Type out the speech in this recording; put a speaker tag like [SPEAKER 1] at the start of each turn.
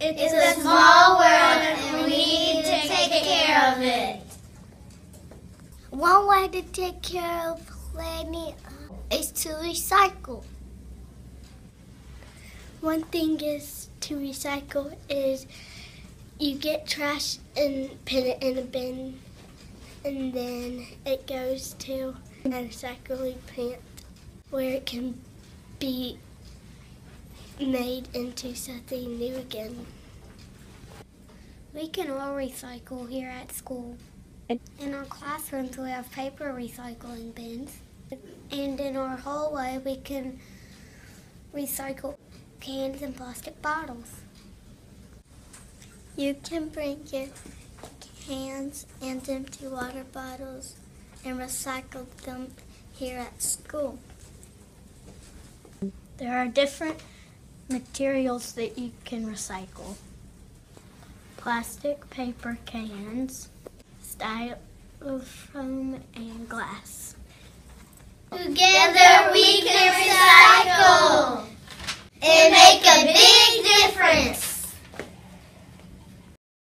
[SPEAKER 1] It's a small world and we need to take care of it.
[SPEAKER 2] One way to take care of planet uh, is to recycle. One thing is to recycle is you get trash and put it in a bin and then it goes to a recycling plant where it can be made into something new again. We can all recycle here at school. In our classrooms, we have paper recycling bins. And in our hallway, we can recycle cans and plastic bottles. You can bring your cans and empty water bottles and recycle them here at school.
[SPEAKER 3] There are different materials that you can recycle. Plastic, paper, cans, styrofoam, and glass.
[SPEAKER 1] Together we can recycle.